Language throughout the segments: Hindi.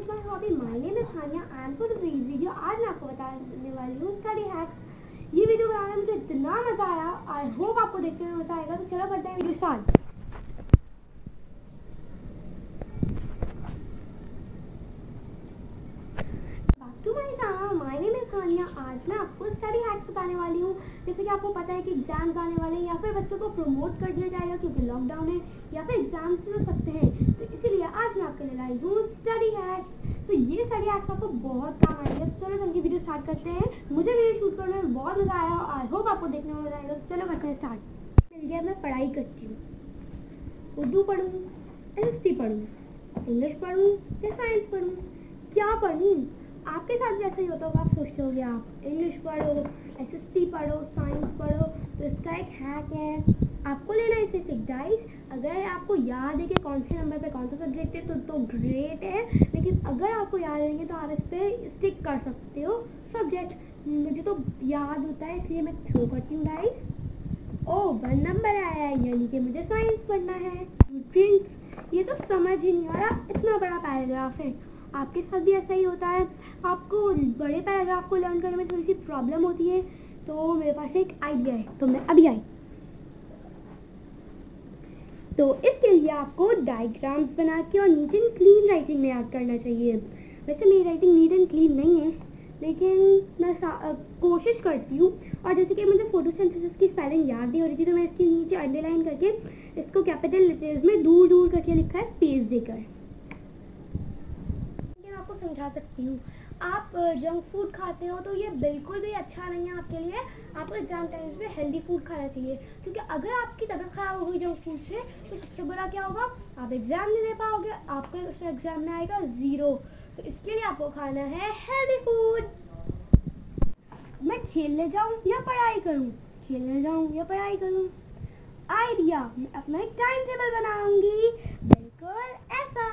is my hobby. My name is Tanya and for today's video आज मैं आपको बताने वाली हूँ स्टडी हैक्स ये वीडियो बनाने में मुझे इतना मज़ा आया आई होप आपको देखने में मज़ा आएगा तो चलो करते हैं वीडियो स्टार्ट टू माय नाम माय नेम इज़ तानिया आज मैं आपको स्टडी हैक्स बताने वाली हूँ। जैसे कि आपको पता है कि एग्ज़ाम्स आने वाले हैं या फिर बच्चों को प्रमोट कर दिया जाएगा क्योंकि लॉकडाउन है या फिर एग्ज़ाम्स हो सकते हैं। तो इसीलिए आज मैं आपके लिए लाई हूँ स्टडी हैक्स तो ये स्टडी हैक्स आपको बहुत काम आएँगे। चलो हम की वीडियो स्टार्ट करते हैं। मुझे वीडियो शूट करने में बहुत मज़ा आया और आई होप आपको देखने में मज़ा आएगा। तो चलो करते हैं स्टार्ट गया, मैं पढ़ाई करती हूँ। उर्दू पढ़ूँ एस पढ़ूँ, इंग्लिश पढ़ूँ या साइंस पढ़ूँ। क्या पढ़ूँ? आपके साथ भी ऐसा ही होता होगा, आप सोचते होगे आप इंग्लिश पढ़ो एस एस टी पढ़ो साइंस पढ़ो तो इसका एक हैक है। आपको लेना है सिर्फ़ एक अगर आपको याद है कि कौन से नंबर पे कौन सा सब्जेक्ट है तो तो ग्रेट है, लेकिन अगर आपको याद रहेंगे तो आप इस पर स्टिक कर सकते हो सब्जेक्ट मुझे तो याद होता है, इसलिए मैं थ्रो करती हूँ डाइस ओ वन नंबर आया है, यानी कि मुझे साइंस पढ़ना है। ये तो समझ ही नहीं आ रहा, इतना बड़ा पैराग्राफ है। आपके साथ भी ऐसा ही होता है। आपको बड़े पैराग्राफ को लर्न करने में थोड़ी सी प्रॉब्लम होती है तो मेरे पास एक आइडिया है तो मैं अभी आई। तो इसके लिए आपको डायग्राम्स बना के और नीट एंड क्लीन राइटिंग में याद करना चाहिए। वैसे मेरी राइटिंग नीट एंड क्लीन नहीं है, लेकिन मैं कोशिश करती हूँ। और जैसे कि मुझे फोटोसिंथेसिस की स्पेलिंग याद नहीं हो रही थी तो मैं इसके नीचे अंडरलाइन करके इसको कैपिटल लेटर्स में दूर दूर करके लिखा है स्पेस देकर। आपको समझा सकती हूँ। आप जंक फ़ूड खाते हो तो ये बिल्कुल भी अच्छा नहीं है आपके लिए। आपको एग्ज़ाम टाइम पे हेल्दी फ़ूड खाना चाहिए। क्योंकि अगर आपकी तबीयत खराब होगी जंक फ़ूड से तो सबसे बड़ा क्या होगा? आप एग्ज़ाम नहीं दे पाओगे। आपके उस एग्ज़ाम में आएगा ज़ीरो तो इसके लिए आपको खाना है हेल्दी फ़ूड मैं खेलने जाऊँ या पढ़ाई करूँ? खेलने जाऊँ या पढ़ाई करूँ? आइडिया मैं अपना एक टाइम टेबल बनाऊँगी बिल्कुल ऐसा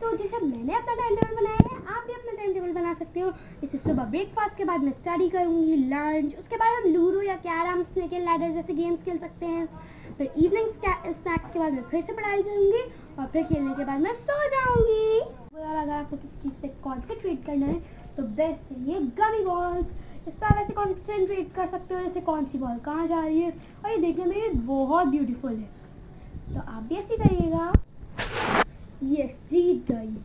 तो जैसे मैंने अपना टाइम टेबल बनाया है आप भी अपना टाइम टेबल बना सकते हो जैसे सुबह ब्रेकफास्ट के बाद मैं स्टडी करूँगी लंच उसके बाद हम लूडो या कैरम स्नेक एंड लैडर जैसे गेम्स खेल सकते हैं। फिर इवनिंग स्नैक्स के बाद मैं फिर से पढ़ाई करूँगी और फिर खेलने के बाद मैं सो जाऊँगी। अगर आपको किसी चीज़ से कॉन्सेंट्रेट करना है तो बेस्ट है ये गमी बॉल्स इस पर वैसे कॉन्सेंट्रेट कर सकते हो, जैसे कौन सी बॉल कहाँ जा रही है। और ये देखने में ये बहुत ब्यूटीफुल है। तो आप भी ऐसे करिएगा। यस जीत गई।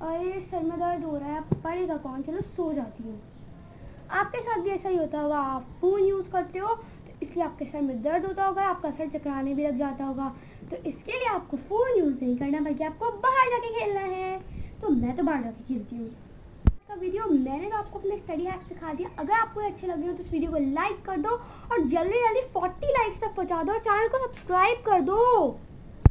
अरे सर, में दर्द हो रहा है पड़ेगा कौन? चलो, सो जाती हूँ। आपके साथ भी ऐसा ही होता होगा, आप फ़ोन यूज़ करते हो तो इसलिए आपके सर में दर्द होता होगा, आपका सर चकराने भी लग जाता होगा। तो इसके लिए आपको फ़ोन यूज़ नहीं करना, बल्कि आपको बाहर जाके खेलना है। तो मैं तो बाहर जाके खेलती हूँ। का वीडियो मैंने तो आपको अपने स्टडी हैक सिखा दिया। अगर आपको अच्छे लगे हो तो इस वीडियो को लाइक कर दो और जल्दी जल्दी 40 लाइक्स तक पहुँचा दो और चैनल को सब्सक्राइब कर दो।